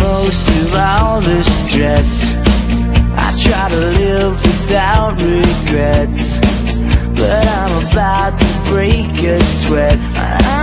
most of all the stress. I try to live without regrets But I'm about to break a sweat.